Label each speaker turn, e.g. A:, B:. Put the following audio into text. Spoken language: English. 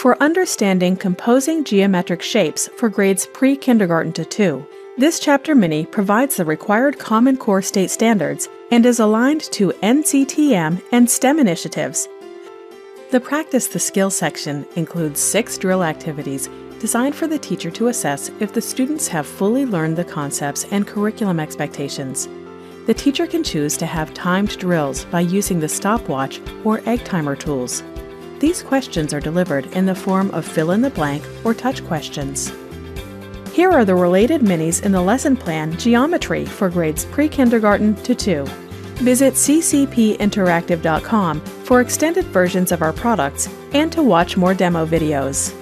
A: for understanding composing geometric shapes for grades pre kindergarten to 2. This chapter mini provides the required Common Core state standards and is aligned to NCTM and STEM initiatives. The Practice the Skill section includes six drill activities designed for the teacher to assess if the students have fully learned the concepts and curriculum expectations. The teacher can choose to have timed drills by using the stopwatch or egg timer tools. These questions are delivered in the form of fill in the blank or touch questions. Here are the related minis in the lesson plan Geometry for grades pre kindergarten to 2. Visit ccpinteractive.com for extended versions of our products and to watch more demo videos.